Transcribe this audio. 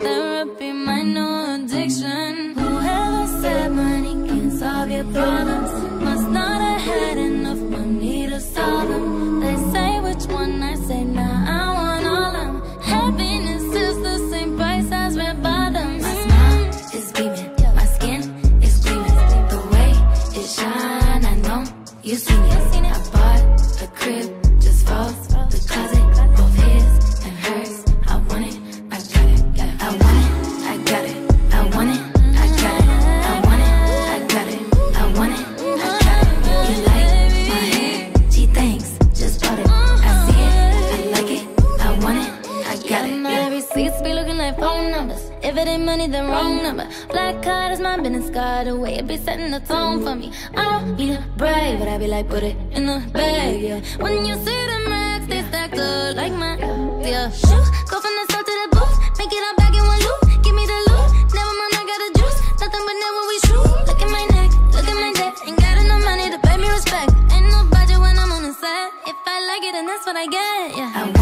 Therapy my new addiction. Whoever said money can solve your problems must not have had enough money to solve them. They say which one I say nah, I want all them. Happiness is the same price as red bottoms. My smile is beaming, my skin is gleaming. The way it shine, I know you seen it. I bought a crib receipts be looking like phone numbers. If it ain't money, then wrong number. Black card is my business card. The way it be setting the tone for me. I don't be brag, but I be like, put it in the bag, yeah. When you see the max, they stacked up like my, yeah. Shoot, go from the south to the booth. Make it all back in one loop. Give me the loot. Never mind, I got the juice. Nothing but never we shoot. Look at my neck, look at my neck. Ain't got enough money to pay me respect. Ain't no budget when I'm on the set. If I like it, then that's what I get, yeah. I